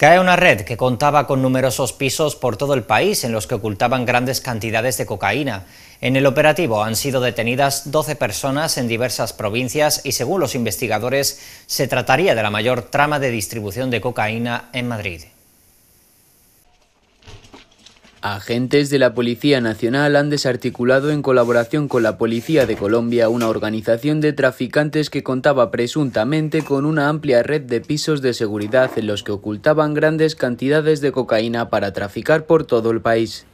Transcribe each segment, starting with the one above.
Cae una red que contaba con numerosos pisos por todo el país en los que ocultaban grandes cantidades de cocaína. En el operativo han sido detenidas 12 personas en diversas provincias y según los investigadores se trataría de la mayor trama de distribución de cocaína en Madrid. Agentes de la Policía Nacional han desarticulado en colaboración con la Policía de Colombia una organización de traficantes que contaba presuntamente con una amplia red de pisos de seguridad en los que ocultaban grandes cantidades de cocaína para traficar por todo el país.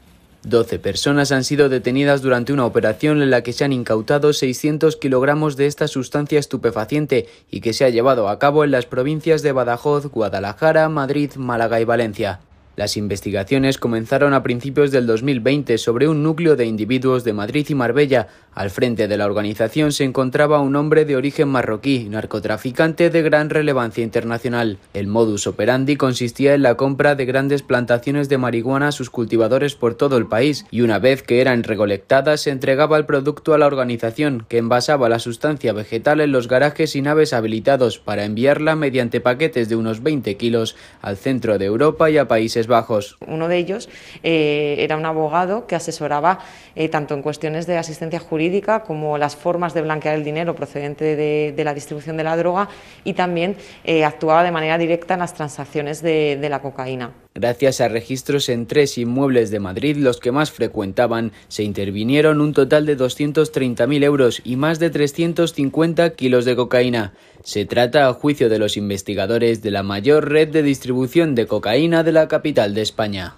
12 personas han sido detenidas durante una operación en la que se han incautado 600 kilogramos de esta sustancia estupefaciente y que se ha llevado a cabo en las provincias de Badajoz, Guadalajara, Madrid, Málaga y Valencia. Las investigaciones comenzaron a principios del 2020 sobre un núcleo de individuos de Madrid y Marbella. Al frente de la organización se encontraba un hombre de origen marroquí, narcotraficante de gran relevancia internacional. El modus operandi consistía en la compra de grandes plantaciones de marihuana a sus cultivadores por todo el país y una vez que eran recolectadas se entregaba el producto a la organización, que envasaba la sustancia vegetal en los garajes y naves habilitados para enviarla mediante paquetes de unos 20 kilos al centro de Europa y a países Bajos. Uno de ellos eh, era un abogado que asesoraba eh, tanto en cuestiones de asistencia jurídica como las formas de blanquear el dinero procedente de, la distribución de la droga y también eh, actuaba de manera directa en las transacciones de, de la cocaína. Gracias a registros en tres inmuebles de Madrid, los que más frecuentaban, se intervinieron un total de 230.000 euros y más de 350 kilos de cocaína. Se trata, a juicio de los investigadores, de la mayor red de distribución de cocaína de la capital de España.